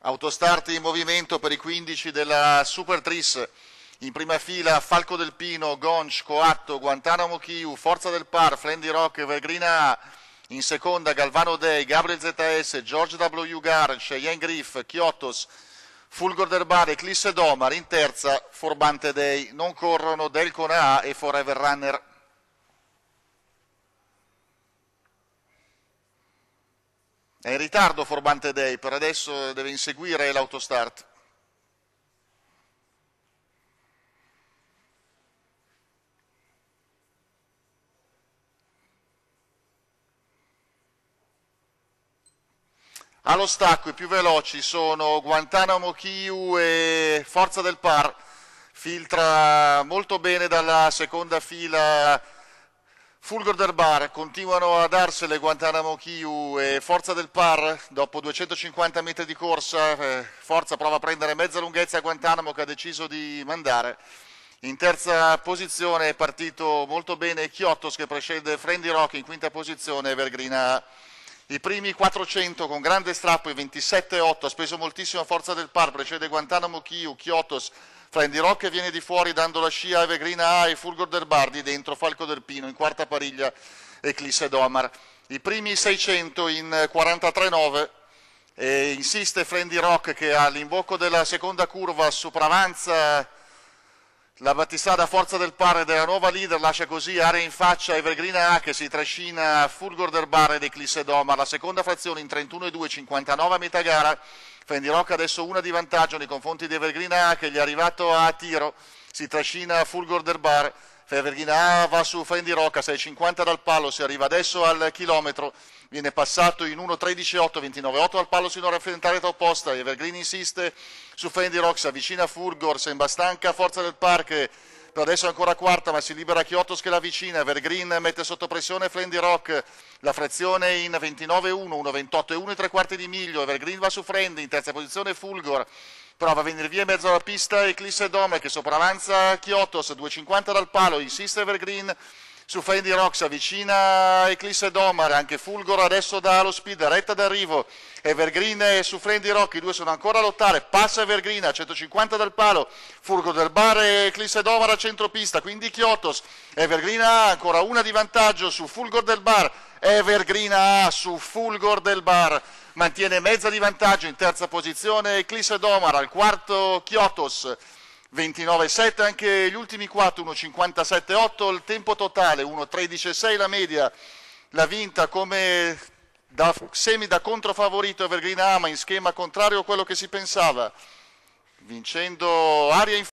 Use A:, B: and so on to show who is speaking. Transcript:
A: Autostart in movimento per i 15 della Super Tris. In prima fila Falco del Pino, Gonch, Coatto, Guantanamo Chiu, Forza del Par, Flendi Rock, Evergrina A. In seconda Galvano Day, Gabriel ZS, George W. Gar, Cheyenne Griff, Chiotos, Fulgor Derbare, Eclisse Domar. In terza Forbante Day. Non corrono Delcona A e Forever Runner. È in ritardo Forbante Day, per adesso deve inseguire l'autostart. Allo stacco i più veloci sono Guantanamo Chiu e Forza del Par, filtra molto bene dalla seconda fila Fulgor del Bar, continuano a darsele Guantanamo Chiu e Forza del Par, dopo 250 metri di corsa, eh, Forza prova a prendere mezza lunghezza a Guantanamo che ha deciso di mandare. In terza posizione è partito molto bene Chiottos che precede Friendly Rock in quinta posizione Evergrina i primi 400 con grande strappo, i 27,8, ha speso moltissimo Forza del Par, precede Guantanamo Chiu, Chiotos, Flendi Rock viene di fuori dando la scia a Evergreen A e Fulgor del Bardi dentro Falco del Pino, in quarta pariglia Eclisse Domar. I primi 600 in 43,9 e insiste Flendi Rock che all'imbocco della seconda curva sopravanza la battistrada Forza del Par della nuova leader lascia così area in faccia Evergreen A che si trascina Fulgor del Bar ed Eclisse Doma. La seconda frazione in 31,2, 59 a metà gara. Fendi Rock adesso una di vantaggio nei confronti di Evergreen A che gli è arrivato a tiro. Si trascina Fulgor del Bar. Evergreen A va su Fendi Rock a 6,50 dal palo, si arriva adesso al chilometro viene passato in 1.13.8, 29.8 al palo sino a raffreddare opposta, Evergreen insiste su Fendi Rock, si avvicina Fulgor, sembra stanca Forza del Park, per adesso è ancora quarta ma si libera Chiotos che la vicina, Evergreen mette sotto pressione Flendi Rock, la frazione in 29-1, 1.28 e 1 tre quarti di miglio, Evergreen va su Frendi, in terza posizione Fulgor, prova a venire via in mezzo alla pista Eclisse Dome che sopravanza Chiotos, 2.50 dal palo, insiste Evergreen, su Fendi Rock si avvicina Eclisse Domar, anche Fulgor adesso dà lo speed, retta d'arrivo, Evergreen e su Fendi Rock, i due sono ancora a lottare, passa Evergreen a 150 dal palo, Fulgor del Bar e Eclisse Domar a centropista, quindi Chiotos, Evergreen ha ancora una di vantaggio su Fulgor del Bar, Evergreen A su Fulgor del Bar, mantiene mezza di vantaggio in terza posizione Eclisse Domar, al quarto Chiotos, 29,7 anche gli ultimi 4, 1,57,8 il tempo totale, 1,13,6 la media, la vinta come da, semi da controfavorito Evergreen Ama in schema contrario a quello che si pensava, vincendo aria in